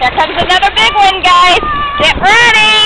There comes another big one, guys. Get ready.